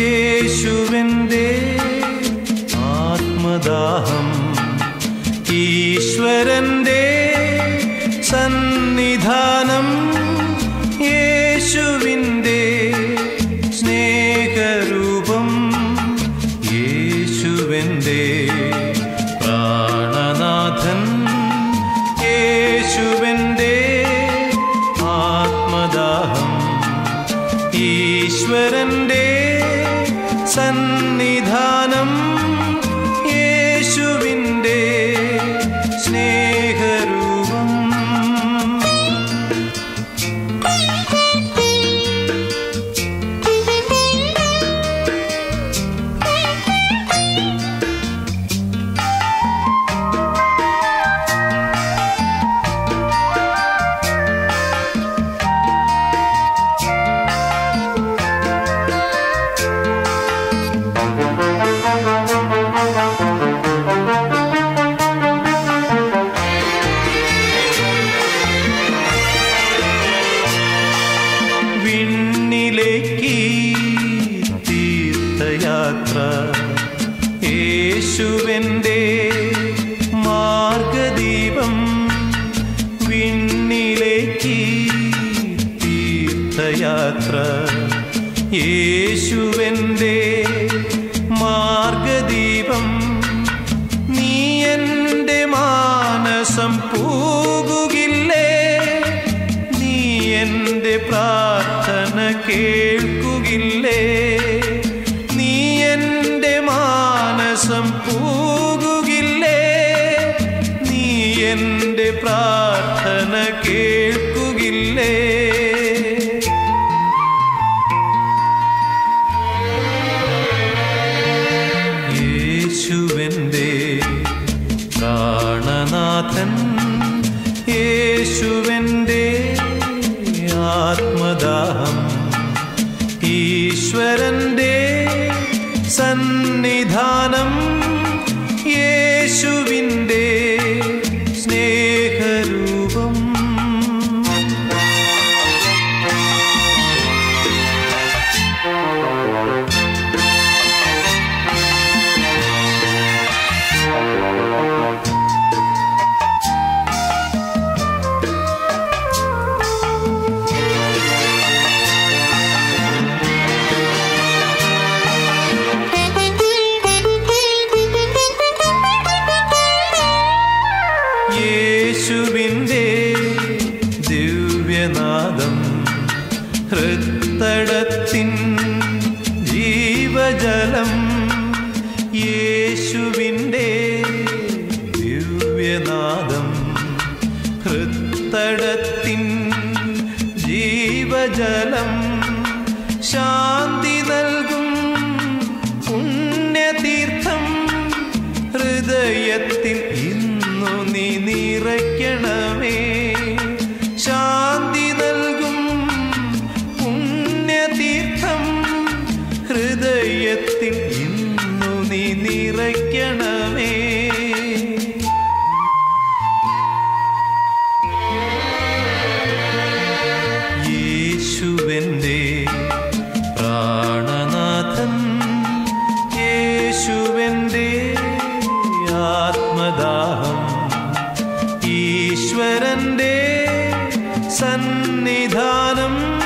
യേശുവിന്റെ ആത്മദാഹം ഈശ്വരന്റെ സന്നിധാനം യേശുവിന്റെ സ്നേഹരൂപം യേശുവിന്റെ പ്രാണനാഥൻ യേശുവിന്റെ ആത്മദാഹം ഈശ്വരന്റെ സന്നിധാനം തീർത്ഥയാത്ര യേശുവിന്റെ മാർഗദീപം വിണ്ണിലേക്ക് തീർത്ഥയാത്ര. യേശുവിന്റെ മാർഗദീപം നീ എന്റെ മാനസം പൂകുകില്ലേ? നീ എന്റെ പ്രാർത്ഥന കേൾക്കുകില്ലേ എന്റെ പ്രാർത്ഥന കേൾക്കുകില്ലേ? യേശുവിന്റെ പ്രാണനാഥൻ യേശുവിന്റെ ആത്മദാഹം ഈശ്വരന്റെ സന്നിധാനം യേശുവിന്റെ ഹൃത്തടത്തിൻ ജീവജലം യേശുവിന്റെ ദിവ്യനാദം. ഹൃത്തടത്തിൻ ജീവജലം ശാന്തി നൽകും പുണ്യതീർത്ഥം ഹൃദയത്തിൽ ഇന്നു सन्निधानम्